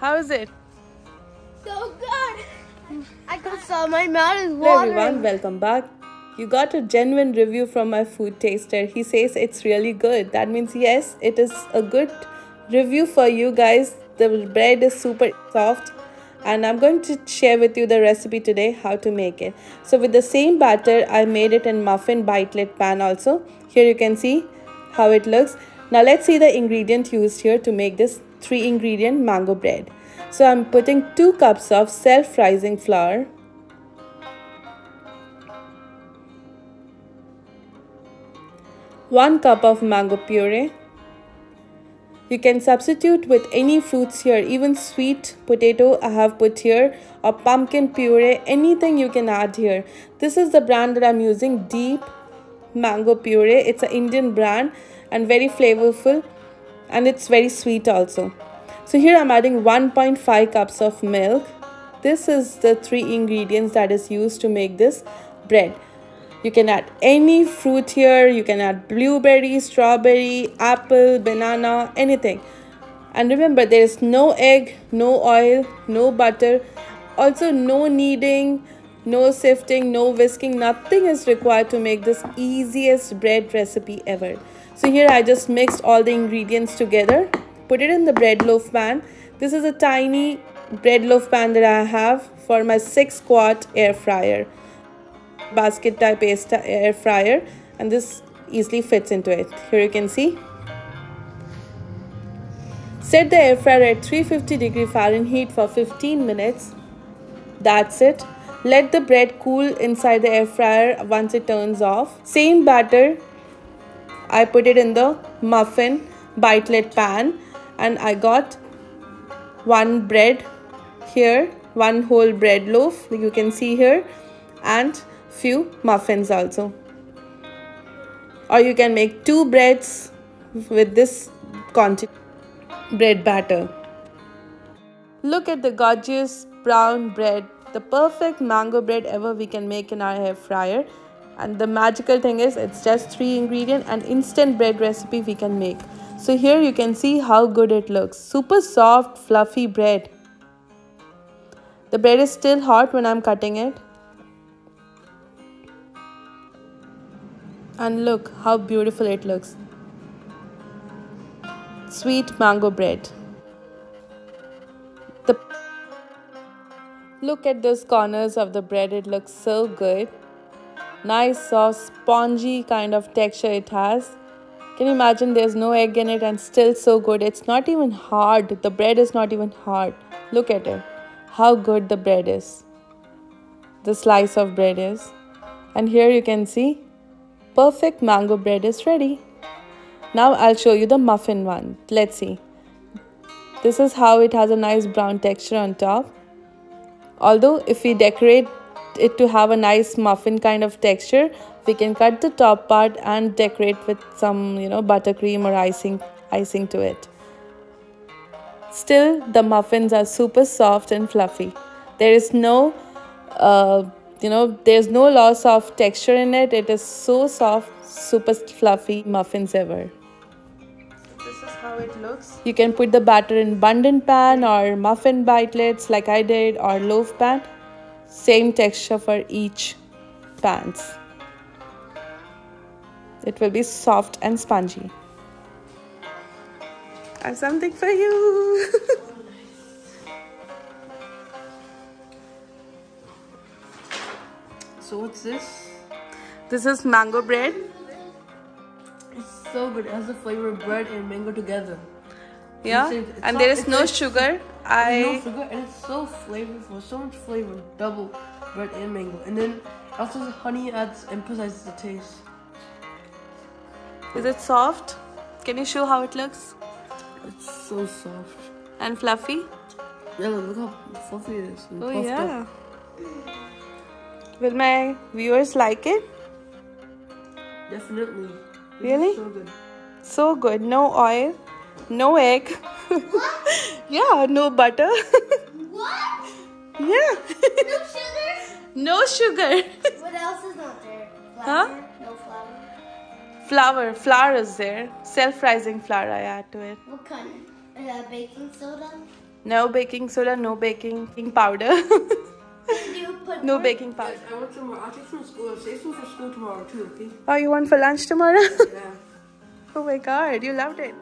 How is it? So good. I can saw my mouth is Hello watering. everyone, welcome back. You got a genuine review from my food taster. He says it's really good. That means yes, it is a good review for you guys. The bread is super soft and I'm going to share with you the recipe today how to make it. So with the same batter, I made it in muffin bitelet pan also. Here you can see how it looks. Now let's see the ingredient used here to make this three ingredient mango bread. So I'm putting 2 cups of self-rising flour 1 cup of mango puree. You can substitute with any fruits here, even sweet potato I have put here or pumpkin puree, anything you can add here. This is the brand that I'm using, Deep Mango Puree. It's an Indian brand and very flavorful and it's very sweet also. So here I'm adding 1.5 cups of milk. This is the three ingredients that is used to make this bread you can add any fruit here you can add blueberry strawberry apple banana anything and remember there is no egg no oil no butter also no kneading no sifting no whisking nothing is required to make this easiest bread recipe ever. So here i just mixed all the ingredients together put it in the bread loaf pan. This is a tiny bread loaf pan that i have for my 6 quart air fryer basket type air fryer and this easily fits into it. Here you can see. Set the air fryer at 350 degree fahrenheit for 15 minutes that's it. Let the bread cool inside the air fryer once it turns off. Same batter i put it in the muffin bitelet pan and i got one bread here one whole bread loaf you can see here and few muffins also. Or you can make two breads with this bread batter. Look at the gorgeous brown bread the perfect mango bread ever we can make in our air fryer. And the magical thing is it's just three ingredient and instant bread recipe we can make. So here you can see how good it looks. Super soft fluffy bread. The bread is still hot when i'm cutting it. And look how beautiful it looks. Sweet mango bread look at those corners of the bread. It looks so good. Nice soft spongy kind of texture it has. Can you imagine there's no egg in it and still so good? It's not even hard. The bread is not even hard. Look at it. How good the bread is. The slice of bread is. And here you can see perfect mango bread is ready. Now I'll show you the muffin one. Let's see. This is how it has a nice brown texture on top. Although if we decorate it to have a nice muffin kind of texture, we can cut the top part and decorate with some, you know, buttercream or icing icing to it. Still, the muffins are super soft and fluffy. There is no uh, you know there's no loss of texture in it it is so soft super fluffy muffins ever how it looks? You can put the batter in bundant pan or muffin bitelets like i did or loaf pan. Same texture for each pans. It will be soft and spongy. I have something for you. So what's this? This is mango bread. It's so good. It has the flavor of bread and mango together. Yeah, it's and not- there is no like- sugar. I no sugar and it's so flavorful. So much flavor. Double bread and mango. And then also the honey adds emphasizes the taste. is it soft? Can you show how it looks? It's so soft. And fluffy? Yeah, look how fluffy it is. and Oh yeah. up. Will my viewers like it? Definitely. This is Really? So good. So good. No oil, no egg. yeah, no butter. What? yeah. No sugar? no sugar. What else is not there? Huh? Flour? No flour. flour. Flour is there. Self-rising flour I add to it. What kind? Uh, baking soda? No baking soda, no baking powder. Do put no more? baking powder. Guys, I want some more. I'll take some to school. I'll save some for school tomorrow too. Okay? Oh, you want for lunch tomorrow? Yeah. oh my god, you loved it.